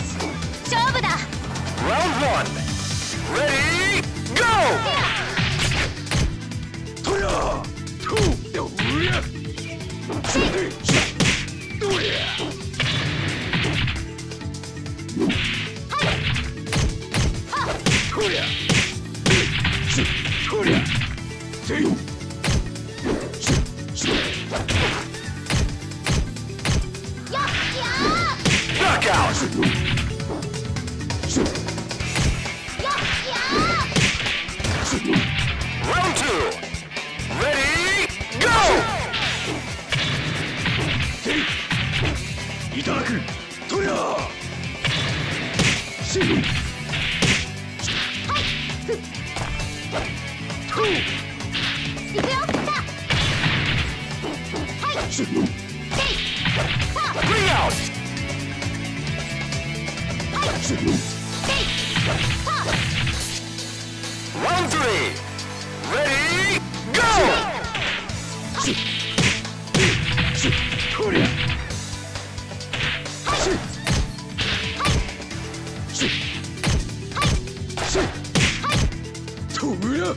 し勝負だ Round one. Ready, go! といただく。とやしとーい。くよさはい。しせい。さあ Three out. しせい。さあ Round three. Ready, go! ししとむ